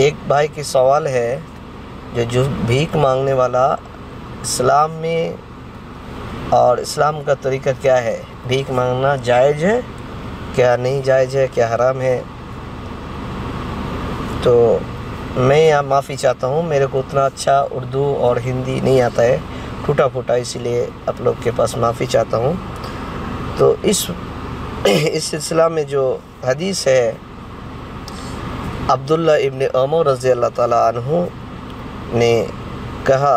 एक भाई की सवाल है जो जो भीख मांगने वाला इस्लाम में और इस्लाम का तरीका क्या है? भीख मांगना जायज़ है क्या नहीं जायज़ है, क्या हराम है? तो मैं यहाँ माफ़ी चाहता हूँ। मेरे को उतना अच्छा उर्दू और हिंदी नहीं आता है। टूटा फूटा इसीलिए आप लोग के पास माफ़ी चाहता हूँ। तो इस इस सिलसिला में जो हदीस है अब्दुल्ला इब्न अमर रज़ी अल्लाह अन्हु ने कहा,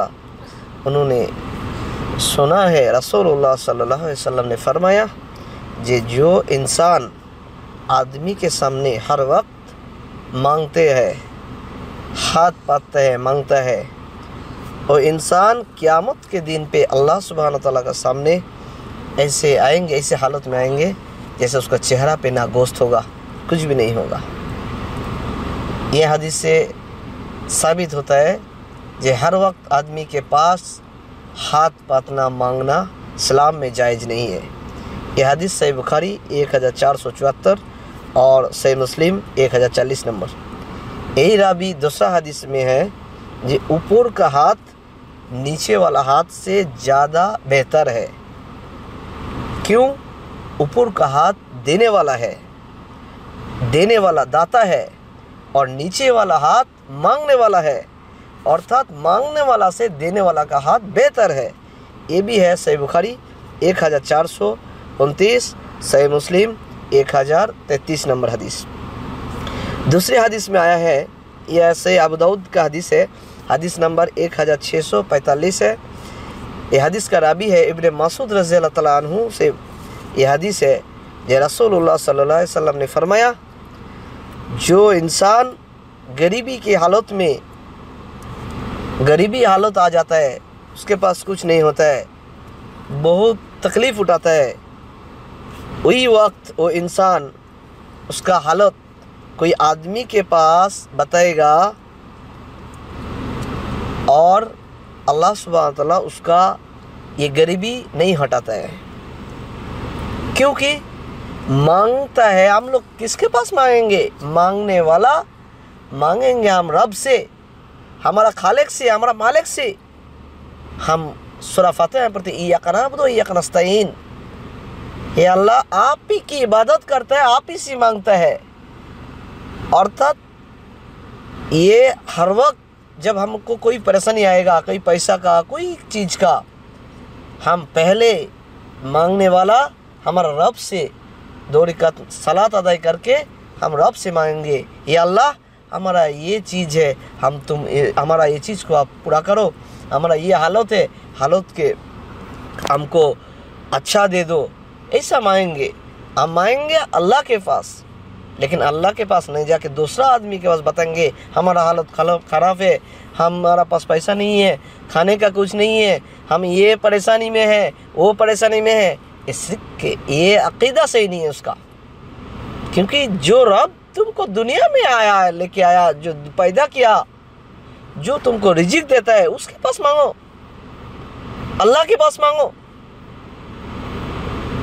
उन्होंने सुना है, रसूलुल्लाह सल्लल्लाहु अलैहि वसल्लम ने फरमाया जे जो इंसान आदमी के सामने हर वक्त मांगते हैं, हाथ पाते है, माँगता है, और इंसान क़यामत के दिन पे अल्लाह सुबहान ताला का सामने ऐसे आएँगे, ऐसे हालत में आएँगे, जैसे उसका चेहरा पे ना गोश्त होगा, कुछ भी नहीं होगा। यह हदीस से साबित होता है कि हर वक्त आदमी के पास हाथ पातना मांगना इस्लाम में जायज़ नहीं है। यह हदीस सही बुखारी एक हज़ार चार सौ चौहत्तर और सही मुस्लिम एक हज़ार चालीस नंबर। यही राबी दूसरा हदीस में है कि ऊपर का हाथ नीचे वाला हाथ से ज़्यादा बेहतर है। क्यों? ऊपर का हाथ देने वाला है। देने वाला दाता है। और नीचे वाला हाथ मांगने वाला है, अर्थात मांगने वाला से देने वाला का हाथ बेहतर है। ये भी है सही बुखारी, एक हज़ार चार सौ उनतीस, सही मुस्लिम, एक हज़ार तैंतीस नंबर हदीस। दूसरे हदीस में आया है यह से अबदाऊद का हदीस है, हदीस नंबर एक हज़ार छः सौ पैंतालीस है। यह हदीस का राबी है इब्न मसूद रज़ी अल्लाह से। यह हदीस है रसूलुल्लाह सल्लल्लाहु अलैहि वसल्लम ने फरमाया जो इंसान गरीबी की हालत में गरीबी हालत आ जाता है, उसके पास कुछ नहीं होता है, बहुत तकलीफ़ उठाता है, वही वक्त वो इंसान उसका हालत कोई आदमी के पास बताएगा और अल्लाह सुबह तला उसका ये गरीबी नहीं हटाता है। क्योंकि माँगता है। हम लोग किसके पास मांगेंगे? मांगने वाला मांगेंगे हम रब से, हमारा खालिक से, हमारा मालिक से। हम सुरा फतेह प्रति ईया कनाबदो ईया कनस्तीन ये अल्लाह आप ही की इबादत करता है, आप ही से माँगता है। अर्थात ये हर वक्त जब हमको कोई परेशानी आएगा, कोई पैसा का, कोई चीज़ का, हम पहले मांगने वाला हमारा रब से दो रिकत सलात अदाई करके हम रब से मांगेंगे ये अल्लाह, हमारा ये चीज़ है, हम तुम हमारा ये चीज़ को आप पूरा करो, हमारा ये हालत है, हालत के हमको अच्छा दे दो। ऐसा मांगेंगे। हम मांगेंगे अल्लाह के पास, लेकिन अल्लाह के पास नहीं जाके दूसरा आदमी के पास बताएँगे, हमारा हालत ख़राब है, हमारा पास पैसा नहीं है, खाने का कुछ नहीं है, हम ये परेशानी में है, वो परेशानी में है। इसके ये अकीदा सही नहीं है उसका। क्योंकि जो रब तुमको दुनिया में आया है, लेके आया, जो पैदा किया, जो तुमको रिजिक देता है, उसके पास मांगो। अल्लाह के पास मांगो।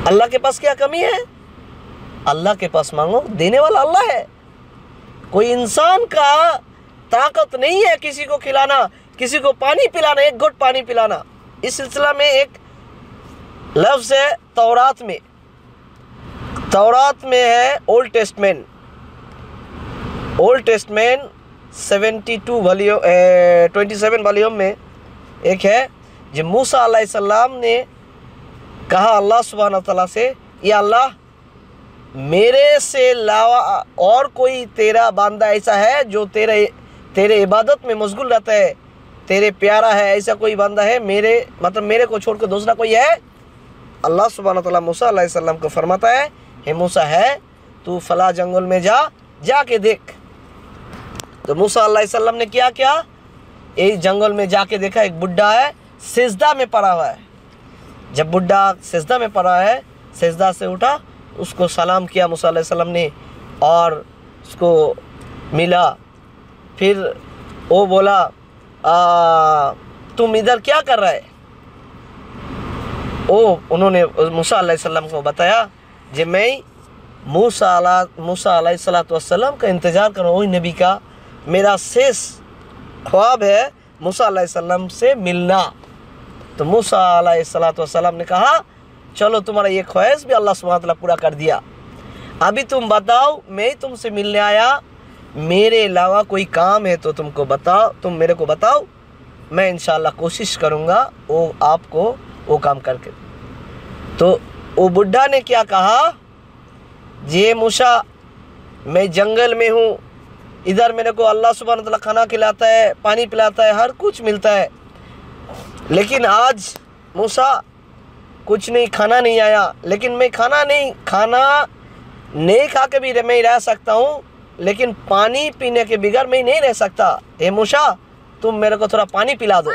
अल्लाह के पास क्या कमी है? अल्लाह के पास मांगो, देने वाला अल्लाह है। कोई इंसान का ताकत नहीं है किसी को खिलाना, किसी को पानी पिलाना, एक घुट पानी पिलाना। इस सिलसिला में एक लफ्ज़ है तौरात में तौरात में है Old Testament Old Testament 72 volume twenty seven में एक है जो मूसा ने कहा अल्लाह सुबहान तला से, या अल्लाह, मेरे से लावा और कोई तेरा बांदा ऐसा है जो तेरे तेरे इबादत में मशगूल रहता है? तेरे प्यारा है ऐसा कोई बंदा है? मेरे मतलब मेरे को छोड़कर दूसरा कोई है? अल्लाह सुबहान तला मूसा को फरमाता है हे मूसा है तू फला जंगल में जा जाके देख। तो मूसा सल्लम ने क्या किया? यही जंगल में जाके देखा एक बुढ़ा है सिजदा में पड़ा हुआ है। जब बुढ़ा सिजदा में पड़ा है सिजदा से उठा उसको सलाम किया मूसा ने और उसको मिला। फिर वो बोला आ, तुम इधर क्या कर रहे? ओ उन्होंने मूसा सल्लम को बताया जे मैं मूसा मूसा सलाम का इंतज़ार कर रहा हूँ नबी का। मेरा शेष ख्वाब है मूसा सल्लम से मिलना। तो मूसा सलाम ने कहा, चलो तुम्हारा ये ख्वाहिश भी अल्लाह सुबह पूरा कर दिया। अभी तुम बताओ, मैं तुमसे मिलने आया। मेरे अलावा कोई काम है तो तुमको बताओ, तुम मेरे को बताओ। मैं इंशाल्लाह कोशिश करूँगा वो आपको वो काम करके। तो वो बुढ़ा ने क्या कहा? जे मूसा, मैं जंगल में हूँ। इधर मेरे को अल्लाह सुबह खाना खिलाता है, पानी पिलाता है, हर कुछ मिलता है। लेकिन आज मूसा कुछ नहीं, खाना नहीं आया। लेकिन मैं खाना नहीं खाना नहीं खा के भी मैं रह सकता हूँ, लेकिन पानी पीने के बिगैर मैं नहीं रह सकता। हे मूसा, तुम मेरे को थोड़ा पानी पिला दो।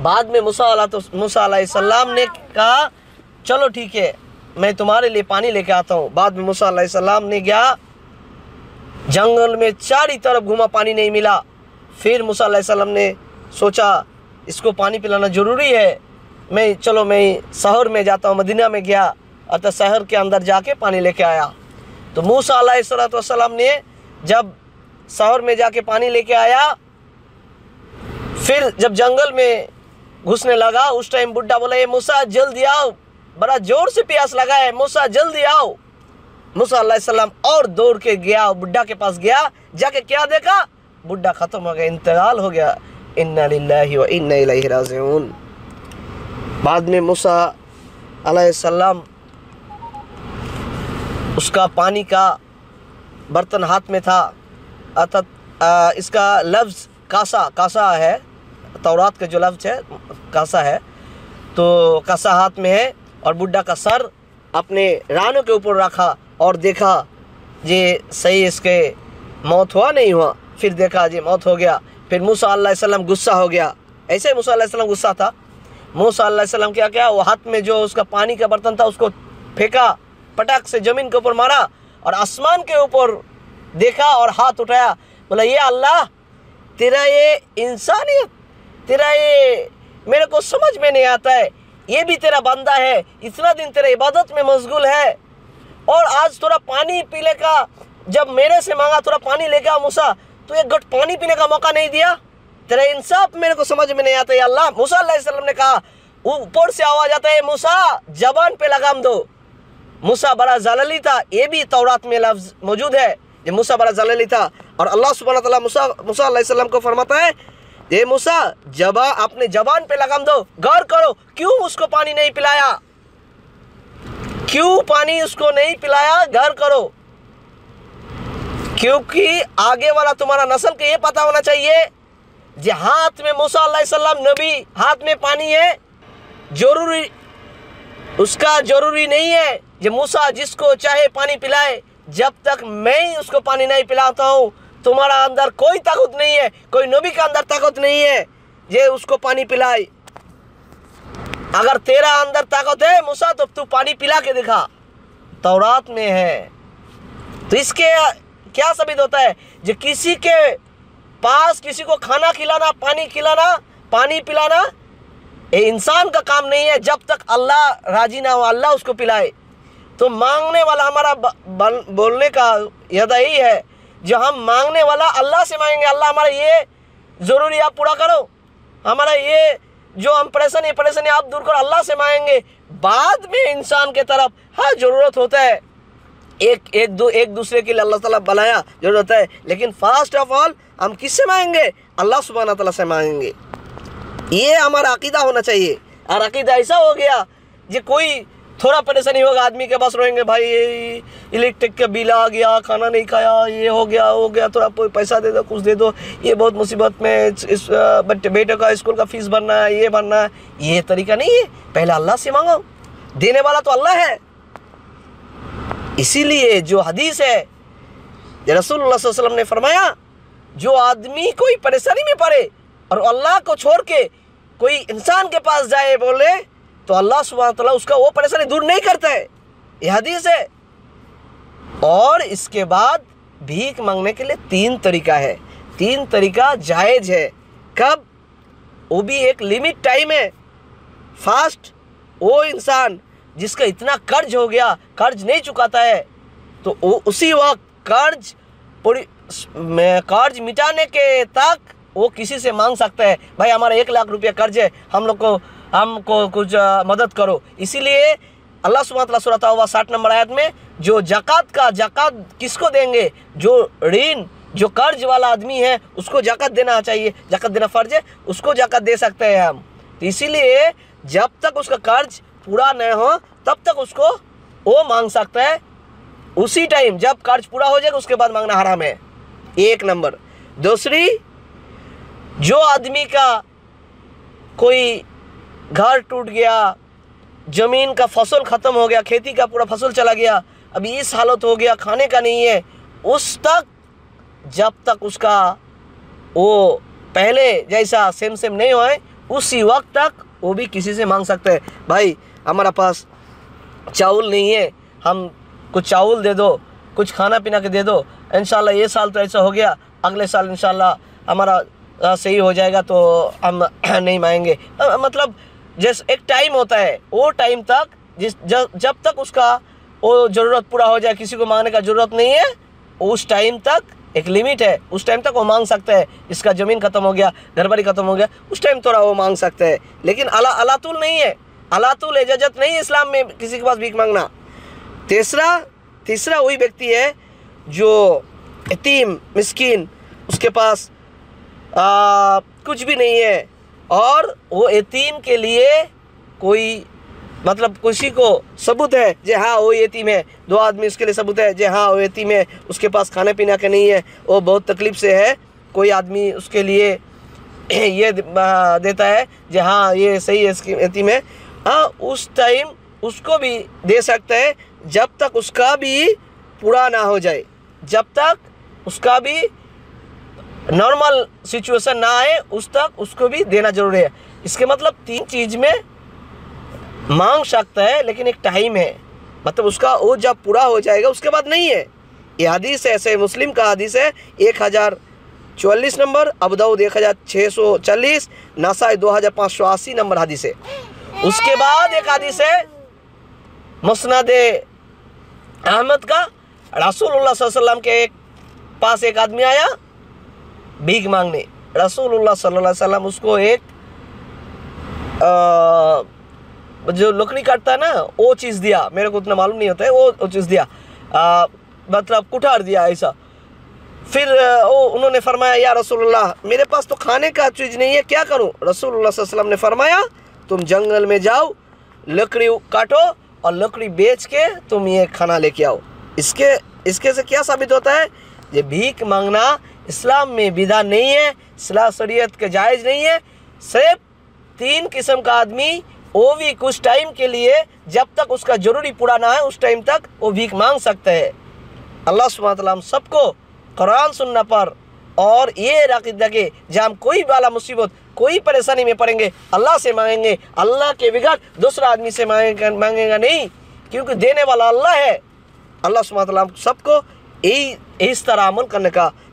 बाद में मूसा तो मूसा ने कहा, चलो ठीक है, मैं तुम्हारे लिए पानी लेके आता हूँ। बाद में मूसा सलाम ने गया जंगल में चारी तरफ़ घुमा, पानी नहीं मिला। फिर मूसा ने सोचा, इसको पानी पिलाना ज़रूरी है। मैं, चलो मैं शहर में जाता हूँ, मदीना में गया, अतः शहर के अंदर जाके पानी लेके आया। तो मूसा सलाम ने जब शहर में जाके पानी लेके आया, फिर जब जंगल में घुसने लगा। उस टाइम बुढ़ा बोला ये मूसा, जल्दी आओ। बड़ा ज़ोर से प्यास लगा है मूसा, जल्दी आओ। मूसा सलाम और दौड़ के गया बुढ़ा के पास गया। जाके क्या देखा? बुढ़ा खत्म हो गया, इंतकाल हो गया। इन्ना व इन्ना इलैहि राजिऊन। बाद में मूसा सलाम उसका पानी का बर्तन हाथ में था। अर्थात इसका लफ्ज़ कासा कासा है। तौरात का जो लफ्ज़ है, कासा है तो कासा हाथ में है और बुढ़ा का सर अपने रानों के ऊपर रखा और देखा ये सही इसके मौत हुआ नहीं हुआ? फिर देखा, जी, मौत हो गया। फिर मूसा सल्लम गुस्सा हो गया। ऐसे मूसा सल्लम गुस्सा था। मूसा सल्लम क्या क्या? वो हाथ में जो उसका पानी का बर्तन था, उसको फेंका, पटाख से ज़मीन के ऊपर मारा और आसमान के ऊपर देखा और हाथ उठाया। बोला, ये अल्लाह, तेरा ये इंसानियत तेरा ये मेरे को समझ में नहीं आता है। ये भी तेरा बंदा है। इतना दिन तेरा इबादत में मशगूल है। और आज थोड़ा पानी पीने का, जब मेरे से मांगा थोड़ा पानी लेके मूसा तो एक घट पानी पीने का मौका नहीं दिया। तेरा इंसाफ मेरे को समझ में नहीं आता है अल्लाह। मूसा ने कहा ऊपर से आवाज़ आता है, मूसा, जबान पे लगाम दो। मूसा बड़ा जलली था। ये भी तौरात में लफ्ज मौजूद है। ये मूसा बड़ा जलली था। और अल्लाह सुबह मूसा मूसा को फरमाता है ये मूसा, जबा, अपने जबान पे लगाम दो। गौर करो, क्यों उसको पानी नहीं पिलाया? क्यों पानी उसको नहीं पिलाया? गौर करो। क्योंकि आगे वाला तुम्हारा नस्ल के ये पता होना चाहिए जे हाथ में मूसा सल्लम नबी, हाथ में पानी है, ज़रूरी, उसका ज़रूरी नहीं है जो मूसा जिसको चाहे पानी पिलाए, जब तक मैं उसको पानी नहीं पिलाता हूँ तुम्हारा अंदर कोई ताकत नहीं है, कोई नबी का अंदर ताकत नहीं है। ये उसको पानी पिलाए अगर तेरा अंदर ताकत है, मूसा तो तू पानी पिला के दिखा। तौरात में है। तो इसके क्या साबित होता है? जो किसी के पास किसी को खाना खिलाना, पानी खिलाना, पानी पिलाना, ये इंसान का काम नहीं है जब तक अल्लाह राज़ी ना हो, अल्लाह उसको पिलाए। तो मांगने वाला हमारा बोलने का यदा यही है जो हम मांगने वाला अल्लाह से मांगेंगे, अल्लाह हमारा ये ज़रूरी आप पूरा करो। हमारा ये जो हम परेशानी परेशानी आप दूर करो, अल्लाह से मांगेंगे। बाद में इंसान के तरफ़ हर ज़रूरत होता है। एक एक दो, एक दूसरे के लिए अल्लाह ताला बनाया ज़रूरत है। लेकिन फ़र्स्ट ऑफ़ ऑल हम किससे मांगेंगे? अल्लाह सुबहाना तला से मांगेंगे। ये हमारा अकीदा होना चाहिए। और अकीदा ऐसा हो गया जो कोई थोड़ा परेशानी होगा, आदमी के पास रहेंगे भाई इलेक्ट्रिक का बिल आ गया, खाना नहीं खाया, ये हो गया हो गया, थोड़ा पैसा दे दो, कुछ दे दो, ये बहुत मुसीबत में इस बट बेटे का स्कूल का फ़ीस भरना है, ये भरना है, ये तरीका नहीं है, पहले अल्लाह से मांगो, देने वाला तो अल्लाह है। इसीलिए जो हदीस है रसूल ने फरमाया, जो आदमी कोई परेशानी में पड़े और अल्लाह को छोड़ के कोई इंसान के पास जाए, बोले तो अल्लाह सुबह तला उसका वो परेशानी दूर नहीं करता है। यह हदीस है। और इसके बाद भीख मांगने के लिए तीन तरीका है। तीन तरीका जायज़ है। कब? वो भी एक लिमिट टाइम है। फास्ट वो इंसान जिसका इतना कर्ज हो गया, कर्ज नहीं चुकाता है तो वो उसी वक्त कर्ज पूरी कर्ज मिटाने के तक वो किसी से मांग सकता है। भाई, हमारा एक लाख रुपया कर्ज है, हम लोग को हमको कुछ मदद करो। इसीलिए अल्लाह सुबह सुरता साठ नंबर आयत में, जो जक़ात का, जक़ात किसको देंगे? जो ऋण, जो कर्ज वाला आदमी है, उसको जक़ात देना चाहिए। जक़ात देना फ़र्ज़ है, उसको जक़ात दे सकते हैं हम। तो इसीलिए जब तक उसका कर्ज पूरा नहीं हो, तब तक उसको वो मांग सकता है। उसी टाइम जब कर्ज पूरा हो जाएगा, उसके बाद मांगना हराम है। एक नंबर। दूसरी, जो आदमी का कोई घर टूट गया, ज़मीन का फ़सल खत्म हो गया, खेती का पूरा फ़सल चला गया अभी इस हालत हो गया, खाने का नहीं है। उस तक, जब तक उसका वो पहले जैसा सेम सेम नहीं होए, उसी वक्त तक वो भी किसी से मांग सकते हैं। भाई, हमारा पास चावल नहीं है, हम कुछ चावल दे दो, कुछ खाना पीना के दे दो, इंशाल्लाह ये साल तो ऐसा हो गया, अगले साल इंशाल्लाह हमारा सही हो जाएगा तो हम नहीं मांगेंगे। मतलब जैसे एक टाइम होता है वो टाइम तक जिस जब जब तक उसका वो ज़रूरत पूरा हो जाए किसी को मांगने का ज़रूरत नहीं है उस टाइम तक एक लिमिट है। उस टाइम तक वो मांग सकता है इसका ज़मीन ख़त्म हो गया घर बारी ख़त्म हो गया उस टाइम थोड़ा वो मांग सकते हैं। लेकिन अला अलातुल नहीं है। अलातुल इजाज़त नहीं है इस्लाम में किसी के पास भीख मांगना। तीसरा तीसरा वही व्यक्ति है जो यतीम मिस्कीन उसके पास आ, कुछ भी नहीं है। और वो यतीम के लिए कोई मतलब किसी को सबूत है जे हाँ वो यतीम है। दो आदमी उसके लिए सबूत है जे हाँ वो यतीम है। उसके पास खाने पीना का नहीं है। वो बहुत तकलीफ़ से है। कोई आदमी उसके लिए ये देता है जे हाँ ये सही है, इसकी यतीम है। हाँ उस टाइम उसको भी दे सकता है जब तक उसका भी पूरा ना हो जाए। जब तक उसका भी नॉर्मल सिचुएशन ना आए, उस तक उसको भी देना ज़रूरी है। इसके मतलब तीन चीज़ में मांग सकता है, लेकिन एक टाइम है। मतलब उसका वो जब पूरा हो जाएगा, उसके बाद नहीं है। ये हदीस है ऐसे मुस्लिम का हदीस है, एक हज़ार चौवालीस नंबर अबदाऊद एक हज़ार छः सौ चालीस, नासाई दो हज़ार पाँच सौ अस्सी नंबर हदीस है। उसके बाद एक हदीस है, मुस्नद अहमद का अलैहि वसल्लम के एक पास एक आदमी आया भीख मांगने। रसूलुल्लाह सल्लल्लाहु अलैहि वसल्लम उसको एक अ, जो लकड़ी काटता है ना वो चीज़ दिया। मेरे को उतना मालूम नहीं होता है वो वो चीज़ दिया। मतलब कुठार दिया ऐसा। फिर वो उन्होंने फरमाया या रसूलुल्लाह मेरे पास तो खाने का चीज़ नहीं है क्या करूँ? सल्लल्लाहु वसल्लम ने फरमाया तुम जंगल में जाओ लकड़ी काटो और लकड़ी बेच के तुम ये खाना लेके आओ। इसके इसके से क्या साबित होता है? ये भीख मांगना इस्लाम में विधा नहीं है इस्लाम शरीयत के जायज़ नहीं है। सिर्फ़ तीन किस्म का आदमी, वो भी कुछ टाइम के लिए, जब तक उसका ज़रूरी पूरा ना है, उस टाइम तक वो भीख मांग सकते हैं। अल्लाह तआला हम सबको कुरान सुनना पर और ये रकीदा के जहाँ हम कोई वाला मुसीबत, कोई परेशानी में पड़ेंगे, अल्लाह से मांगेंगे, अल्लाह के बिगड़ दूसरा आदमी से मांगेगा मांगेगा नहीं, क्योंकि देने वाला अल्लाह है। अल्लाह हम सबको यही इस तरह अमल करने का